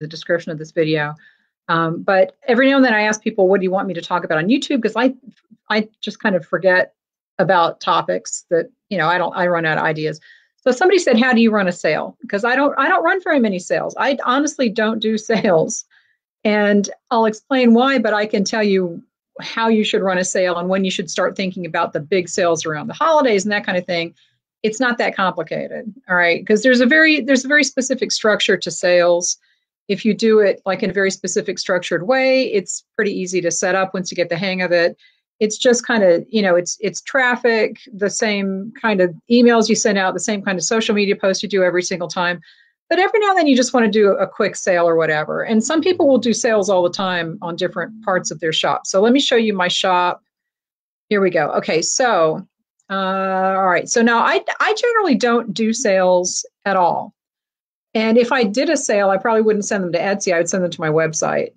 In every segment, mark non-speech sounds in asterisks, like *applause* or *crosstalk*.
the description of this video. Um, but every now and then I ask people, what do you want me to talk about on YouTube? Because I, I just kind of forget about topics that, you know, I don't, I run out of ideas. So somebody said, how do you run a sale? Because I don't, I don't run very many sales. I honestly don't do *laughs* sales. And I'll explain why, but I can tell you how you should run a sale and when you should start thinking about the big sales around the holidays and that kind of thing it's not that complicated all right because there's a very there's a very specific structure to sales if you do it like in a very specific structured way it's pretty easy to set up once you get the hang of it. It's just kind of you know it's it's traffic the same kind of emails you send out the same kind of social media posts you do every single time. But every now and then you just want to do a quick sale or whatever. And some people will do sales all the time on different parts of their shop. So let me show you my shop. Here we go. Okay so uh, all right. So now I, I generally don't do sales at all and if i did a sale i probably wouldn't send them to etsy i would send them to my website.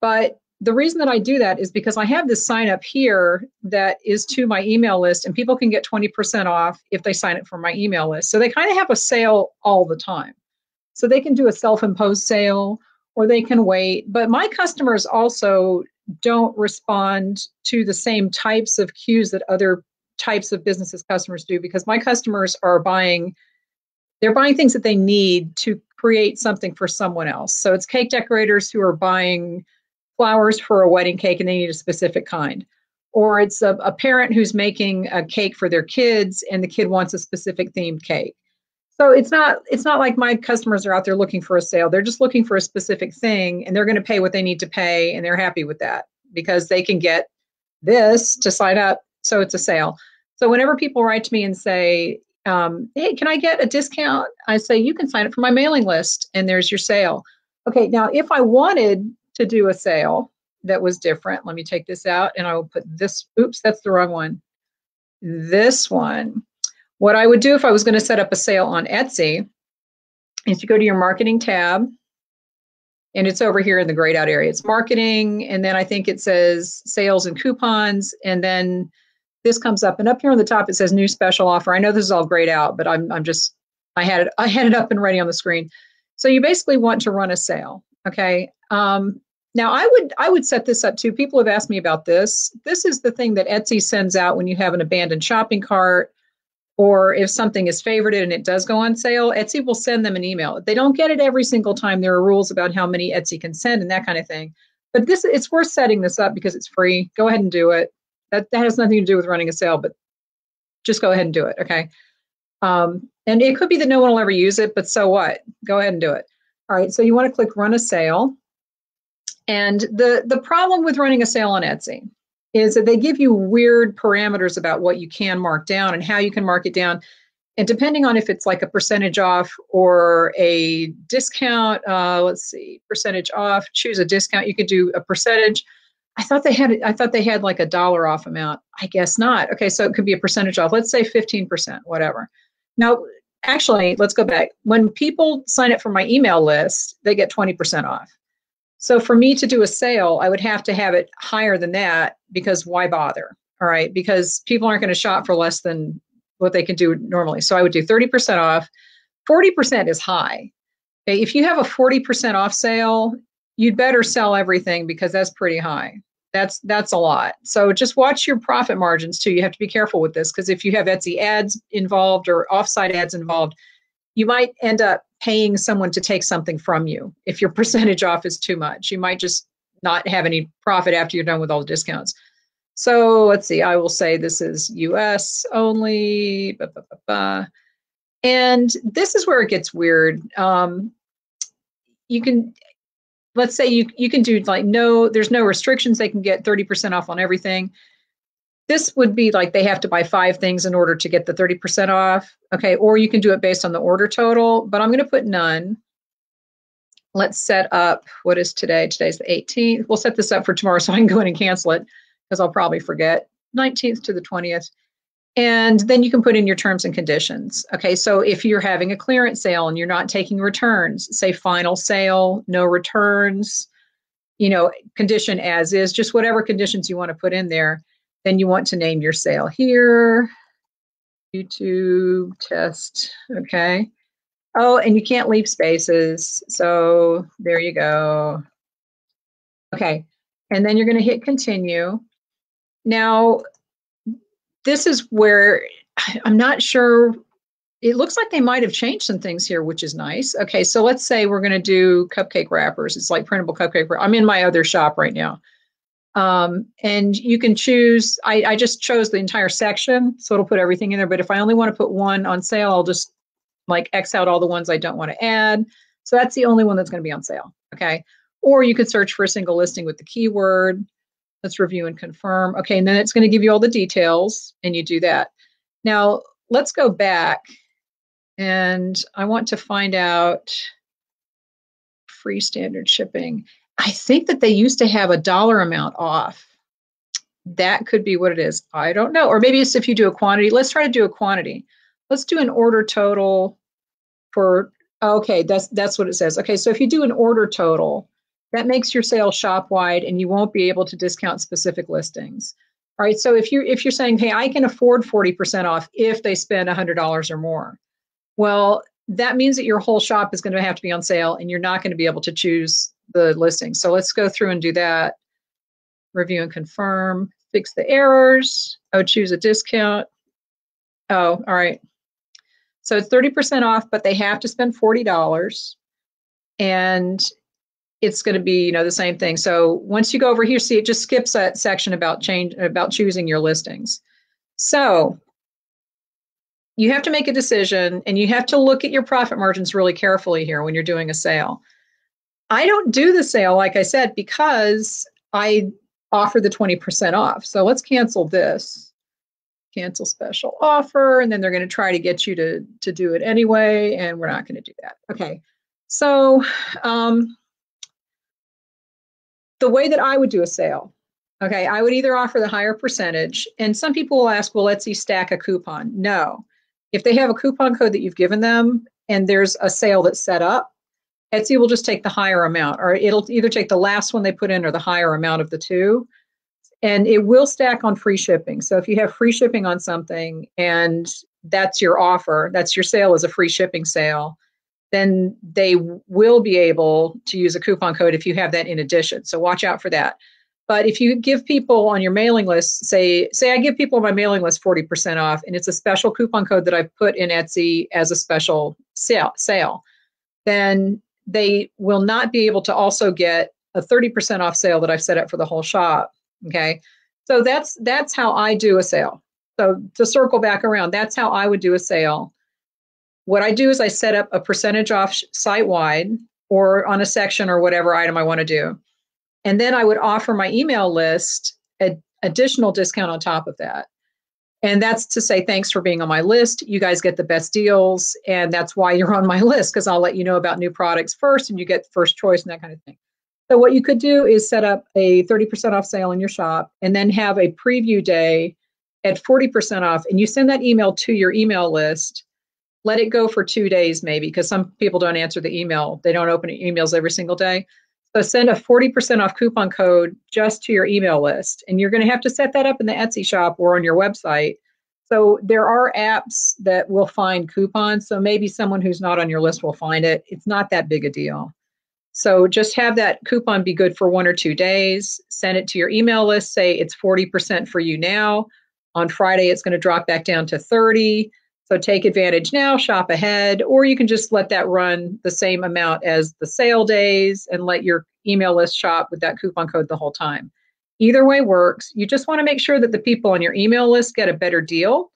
But the reason that i do that is because i have this sign up here that is to my email list and people can get 20% off if they sign up for my email list. So they kind of have a sale all the time. So they can do a self imposed sale or they can wait. But my customers also don't respond to the same types of cues that other types of businesses customers do because my customers are buying they're buying things that they need to create something for someone else. So it's cake decorators who are buying flowers for a wedding cake and they need a specific kind. Or it's a, a parent who's making a cake for their kids and the kid wants a specific themed cake. So it's not it's not like my customers are out there looking for a sale. They're just looking for a specific thing and they're going to pay what they need to pay and they're happy with that because they can get this to sign up so it's a sale. So whenever people write to me and say, um, "Hey, can I get a discount?" I say, "You can sign up for my mailing list and there's your sale." Okay, now if I wanted to do a sale that was different, let me take this out and I will put this oops, that's the wrong one. This one what I would do if I was going to set up a sale on Etsy is you go to your marketing tab, and it's over here in the grayed out area. It's marketing, and then I think it says sales and coupons, and then this comes up, and up here on the top it says new special offer. I know this is all grayed out, but I'm I'm just I had it *laughs* I had it up and ready on the screen. So you basically want to run a sale, okay? Um, now I would I would set this up too. People have asked me about this. This is the thing that Etsy sends out when you have an abandoned shopping cart or if something is favorited and it does go on sale, Etsy will send them an email. They don't get it every single time. There are rules about how many Etsy can send and that kind of thing. But this it's worth setting this up because it's free. Go ahead and do it. That that has nothing to do with running a sale, but just go ahead and do it. Okay. Um, and it could be that no one will ever use it, but so what? Go ahead and do it. All right. So you want to click run a sale. And the the problem with running a sale on Etsy is that they give you weird parameters about what you can mark down and how you can mark it down. And depending on if it's like a percentage off or a discount, uh, let's see, percentage off, choose a discount. You could do a percentage. I thought they had I thought they had like a dollar off amount. I guess not. Okay, so it could be a percentage off. Let's say 15%, whatever. Now, actually, let's go back. When people sign up for my email list, they get 20% off. So for me to do a sale, I would have to have it higher than that because why bother? All right, because people aren't going to shop for less than what they can do normally. So I would do 30% off. 40% is high. Okay, if you have a 40% off sale, you'd better sell everything because that's pretty high. That's that's a lot. So just watch your profit margins too. You have to be careful with this because if you have Etsy ads involved or offsite ads involved, you might end up paying someone to take something from you if your *laughs* percentage off is too much. You might just not have any profit after you're done with all the discounts. So let's see, I will say this is US only. And this is where it gets weird. Um, you can, let's say you, you can do like no, there's no restrictions. They can get 30% off on everything. This would be like they have to buy five things in order to get the 30% off. Okay, or you can do it based on the order total, but I'm going to put none. Let's set up, what is today? Today's the 18th. We'll set this up for tomorrow so I can go in and cancel it because I'll probably forget. 19th to the 20th. And then you can put in your terms and conditions. Okay, so if you're having a clearance sale and you're not taking returns, say final sale, no returns, you know, condition as is, just whatever conditions you want to put in there. Then you want to name your sale here, YouTube test, okay? Oh, and you can't leave spaces. So there you go. Okay. And then you're going to hit continue. Now, this is where *sighs* I'm not sure. It looks like they might have changed some things here, which is nice. Okay, so let's say we're going to do cupcake wrappers. It's like printable cupcake. I'm in my other shop right now. Um, and you can choose, I, I just chose the entire section, so it'll put everything in there. But if I only want to put one on sale, I'll just like X out all the ones I don't want to add. So that's the only one that's going to be on sale. Okay. Or you could search for a single listing with the keyword. Let's review and confirm. Okay. And then it's going to give you all the details and you do that. Now let's go back and I want to find out free standard shipping. I think that they used to have a dollar amount off. That could be what it is. I don't know. Or maybe it's if you do a quantity. Let's try to do a quantity. Let's do an order total for, okay, that's, that's what it says. Okay, so if you do an order total, that makes your sale shop wide and you won't be able to discount specific listings. Right, so if you're if you're saying, hey, I can afford 40% off if they spend $100 or more, well, that means that your whole shop is going to have to be on sale and you're not going to be able to choose the listing. So let's go through and do that. Review and confirm, fix the errors. Oh, choose a discount. Oh, all right. So it's 30% off, but they have to spend $40. And it's going to be, you know, the same thing. So once you go over here, see it just skips that section about change about choosing your listings. So you have to make a decision and you have to look at your profit margins really carefully here when you're doing a sale. I don't do the sale, like I said, because I offer the 20% off. So let's cancel this cancel special offer and then they're going to try to get you to to do it anyway and we're not going to do that okay so um, the way that i would do a sale okay i would either offer the higher percentage and some people will ask well let's see stack a coupon no if they have a coupon code that you've given them and there's a sale that's set up etsy will just take the higher amount or it'll either take the last one they put in or the higher amount of the two and it will stack on free shipping. So if you have free shipping on something and that's your offer, that's your sale is a free shipping sale, then they will be able to use a coupon code if you have that in addition. So watch out for that. But if you give people on your mailing list, say, say I give people on my mailing list 40% off, and it's a special coupon code that I put in Etsy as a special sale, sale, then they will not be able to also get a 30% off sale that I've set up for the whole shop Okay. So that's that's how I do a sale. So to circle back around, that's how I would do a sale. What I do is I set up a percentage off site wide or on a section or whatever item I want to do. And then I would offer my email list an additional discount on top of that. And that's to say, thanks for being on my list. You guys get the best deals. And that's why you're on my *laughs* list because I'll let you know about new products first and you get first choice and that kind of thing. So what you could do is set up a 30% off sale in your shop and then have a preview day at 40% off and you send that email to your email list. Let it go for 2 days maybe because some people don't answer the email. They don't open emails every single day. So send a 40% off coupon code just to your email list and you're going to have to set that up in the Etsy shop or on your website. So there are apps that will find coupons. So maybe someone who's not on your list will find it. It's not that big a deal. So just have that coupon be good for one or two days. Send it to your email list. Say it's 40% for you now. On Friday, it's going to drop back down to 30. So take advantage now, shop ahead, or you can just let that run the same amount as the sale days and let your email list shop with that coupon code the whole time. Either way works. You just want to make sure that the people on your email list get a better deal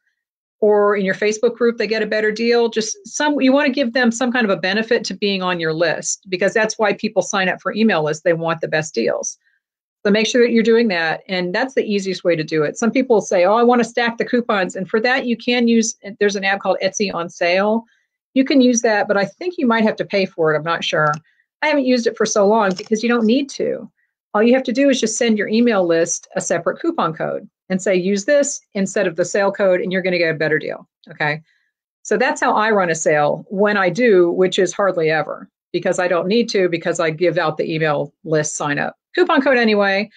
or in your Facebook group they get a better deal. Just some you want to give them some kind of a benefit to being on your list because that's why people sign up for email lists. They want the best deals. So make sure that you're doing that. And that's the easiest way to do it. Some people say, oh, I want to stack the coupons. And for that, you can use, there's an app called Etsy on sale. You can use that, but I think you might have to pay for it. I'm not sure. I haven't used it for so long because you don't need to. All you have to do is just send your email list a separate coupon code and say, use this instead of the sale code, and you're going to get a better deal. Okay. So that's how I run a sale when I do, which is hardly ever because I don't need to because I give out the email list sign up coupon code anyway.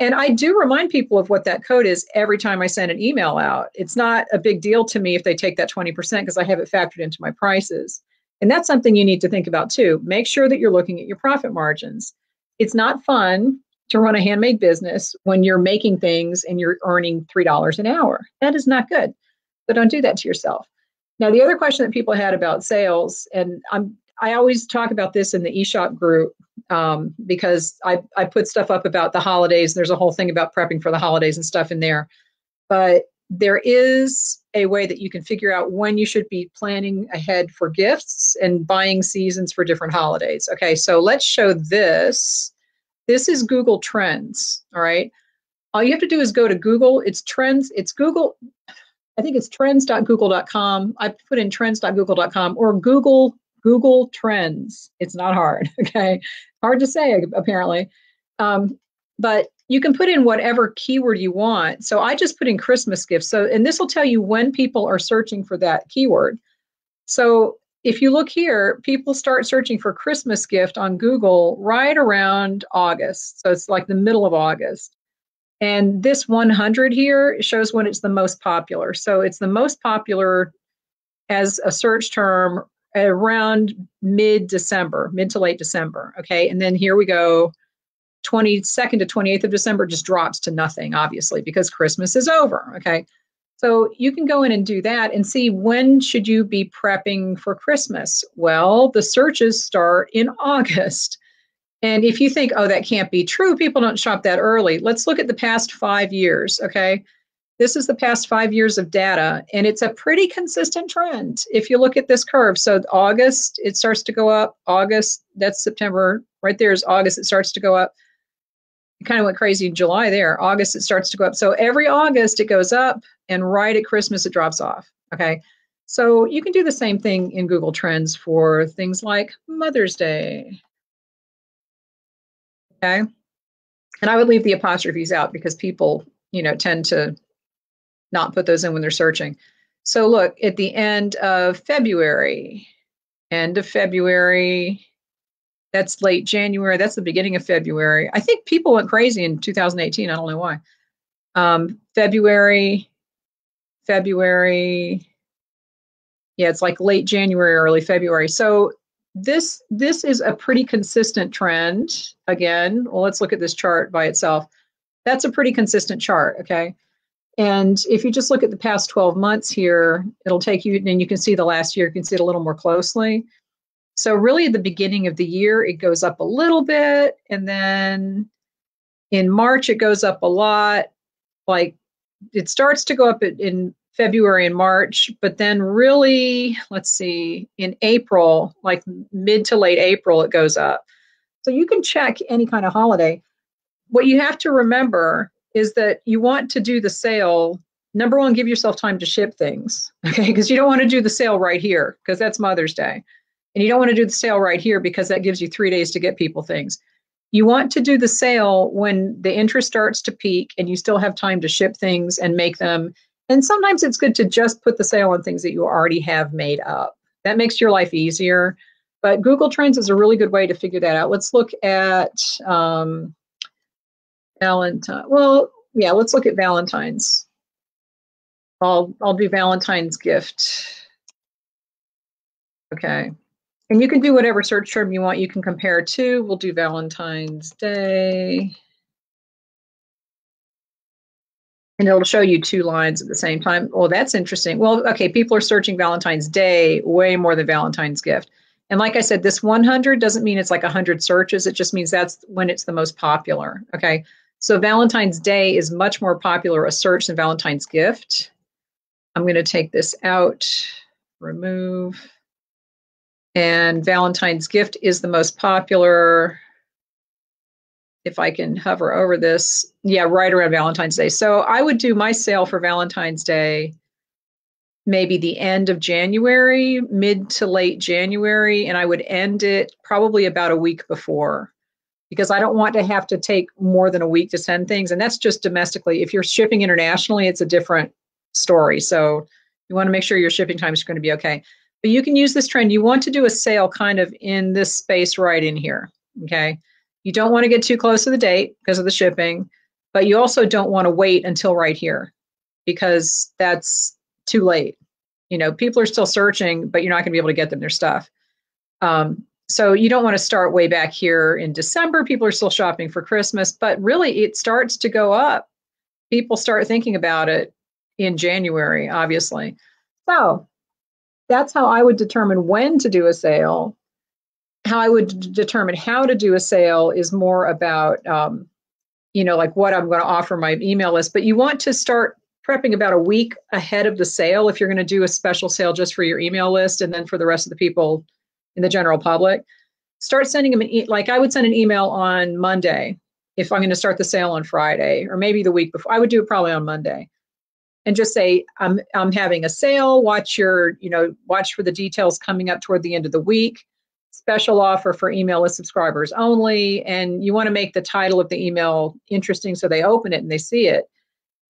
And I do remind people of what that code is every time I send an email out. It's not a big deal to me if they take that 20% because I have it factored into my prices. And that's something you need to think about too. Make sure that you're looking at your profit margins. It's not fun to run a handmade business when you're making things and you're earning $3 an hour. That is not good. So don't do that to yourself. Now, the other question that people had about sales, and I'm I always talk about this in the eShop group um, because I, I put stuff up about the holidays. There's a whole thing about prepping for the holidays and stuff in there. But there is a way that you can figure out when you should be planning ahead for gifts and buying seasons for different holidays. Okay, so let's show this. This is Google Trends. All right. All you have to do is go to Google. It's Trends. It's Google. I think it's trends.google.com. I put in trends.google.com or Google Google Trends. It's not hard. *laughs* Okay, hard to say apparently, um, but you can put in whatever keyword you want. So I just put in Christmas gifts. So and this will tell you when people are searching for that keyword. So if you look here, people start searching for Christmas gift on Google right around August. So it's like the middle of August. And this 100 here shows when it's the most popular. So it's the most popular as a search term around mid December, mid to late December. Okay. And then here we go 22nd to 28th of December just drops to nothing, obviously, because Christmas is over. Okay. So you can go in and do that and see when should you be prepping for Christmas? Well, the searches start in August. And if you think, oh, that can't be true, people don't shop that early. Let's look at the past five years. Okay. This is the past five years of data, and it's a pretty consistent trend. If you look at this curve, so August, it starts to go up. August, that's September. Right there is August, it starts to go up. It kind of went crazy in July there. August, it starts to go up. So every August, it goes up, and right at Christmas, it drops off. Okay. So you can do the same thing in Google Trends for things like Mother's Day. Okay. And I would leave the apostrophes out because people, you know, tend to not put those in when they're searching. So look, at the end of February, end of February, that's late January, that's the beginning of February. I think people went crazy in 2018. I don't know why. Um, February, February, yeah, it's like late January, early February. So this this is a pretty consistent trend. Again, well, let's look at this chart by itself. That's a pretty consistent chart. Okay. And if you just look at the past 12 months here, it'll take you, and you can see the last year, you can see it a little more closely. So, really, at the beginning of the year, it goes up a little bit. And then in March, it goes up a lot. Like it starts to go up in February and March, but then really, let's see, in April, like mid to late April, it goes up. So, you can check any kind of holiday. What you have to remember is that you want to do the sale number one give yourself time to ship things *laughs* okay? Because you don't want to do the sale right here because that's mother's day. And you don't want to do the sale right here because that gives you three days to get people things. You want to do the sale when the interest starts to peak and you still have time to ship things and make them. And sometimes it's good to just put the sale on things that you already have made up. That makes your life easier. But google trends is a really good way to figure that out. Let's look at um, Valentine. Well, yeah, let's look at Valentine's. I'll I'll do Valentine's gift. Okay. And you can do whatever search term you want. You can compare to. We'll do Valentine's Day. And it'll show you two lines at the same time. Well, that's interesting. Well, okay, people are searching Valentine's Day way more than Valentine's gift. And like I said, this 100 doesn't mean it's like 100 searches. It just means that's when it's the most popular. Okay. So Valentine's Day is much more popular a search than Valentine's gift. I'm going to take this out, remove. And Valentine's gift is the most popular. If I can hover over this, yeah, right around Valentine's Day. So I would do my sale for Valentine's Day maybe the end of January, mid to late January, and I would end it probably about a week before because I don't want to have to take more than a week to send things. And that's just domestically. If you're shipping internationally, it's a different story. So you want to make sure your shipping time is going to be okay. But you can use this trend. You want to do a sale kind of in this space right in here. Okay. You don't want to get too close to the date because of the shipping, but you also don't want to wait until right here because that's too late. You know, people are still searching, but you're not going to be able to get them their stuff. Um, so you don't want to start way back here in December. People are still shopping for Christmas, but really it starts to go up. People start thinking about it in January, obviously. So that's how I would determine when to do a sale. How I would determine how to do a sale is more about, um, you know, like what I'm going to offer my email list. But you want to start prepping about a week ahead of the sale if you're going to do a special sale just for your email list and then for the rest of the people in the general public. Start sending them an e- like I would send an email on Monday if I'm going to start the sale on Friday or maybe the week before. I would do it probably on Monday and just say I'm I'm having a sale. Watch your you know watch for the details coming up toward the end of the week. Special offer for email list subscribers only, and you want to make the title of the email interesting so they open it and they see it.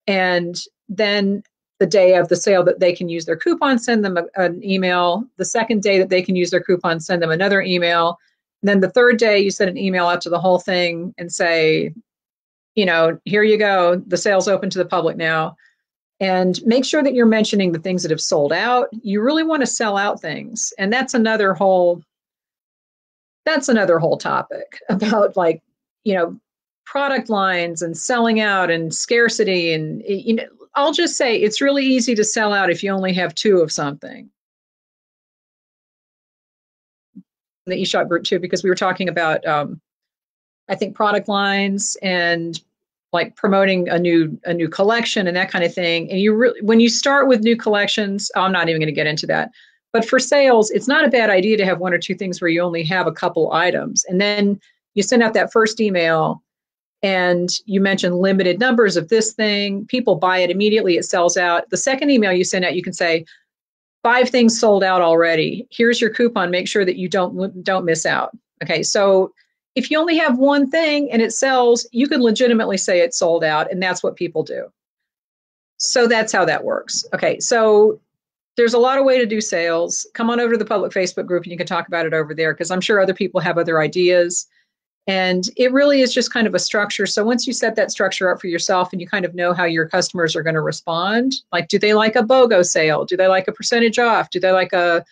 And then the day of the sale that they can use their coupon, send them a, an email. The second day that they can use their coupon, send them another email. And then the third day, you send an email out to the whole thing and say, you know, here you go. The sale's open to the public now and make sure that you're mentioning the things that have sold out you really want to sell out things and that's another whole that's another whole topic *laughs* about like you know product lines and selling out and scarcity and you know i'll just say it's really easy to sell out if you only have two of something. The eshop group too because we were talking about um, i think product lines and like promoting a new a new collection and that kind of thing. And you really when you start with new collections i'm not even going to get into that. But for sales it's not a bad idea to have one or two things where you only have a couple items. And then you send out that first email and you mentioned limited numbers of this thing people buy it immediately it sells out the second email you send out you can say five things sold out already here's your coupon make sure that you don't don't miss out okay so if you only have one thing and it sells, you can legitimately say it's sold out, and that's what people do. So that's how that works. Okay, so there's a lot of way to do sales. Come on over to the public Facebook group and you can talk about it over there because I'm sure other people have other ideas. And it really is just kind of a structure. So once you set that structure up for yourself and you kind of know how your customers are going to respond, like do they like a BOGO sale? Do they like a percentage off? Do they like a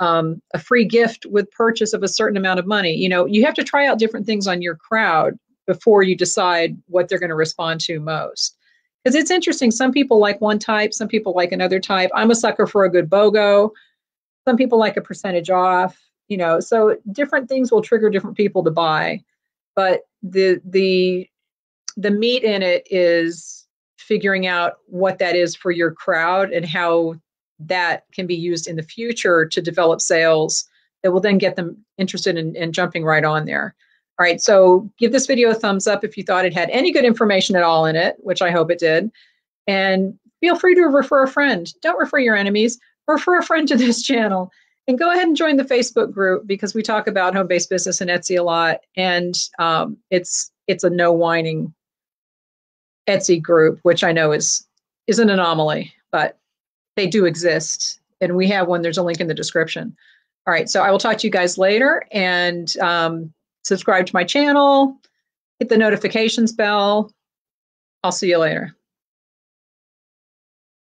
um, a free gift with purchase of a certain amount of money. You know, you have to try out different things on your crowd before you decide what they're going to respond to most. Because it's interesting. Some people like one type, some people like another type. I'm a sucker for a good BOGO. Some people like a percentage off. You know, so different things will trigger different people to buy. But the the the meat in it is figuring out what that is for your crowd and how that can be used in the future to develop sales that will then get them interested in, in jumping right on there. All right, so give this video a thumbs up if you thought it had any good information at all in it, which I hope it did. And feel free to refer a friend. Don't refer your enemies, refer a friend to this *laughs* channel. And go ahead and join the Facebook group because we talk about home-based business and Etsy a lot. And um, it's it's a no whining Etsy group, which I know is is an anomaly, but they do exist. And we have one, there's a link in the description. All right, so I will talk to you guys later and um, subscribe to my channel, hit the notifications bell. I'll see you later.